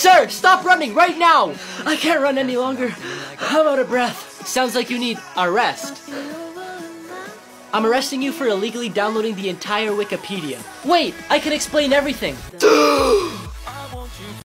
Sir, stop running right now! I can't run any longer. I'm out of breath. Sounds like you need arrest. I'm arresting you for illegally downloading the entire Wikipedia. Wait, I can explain everything.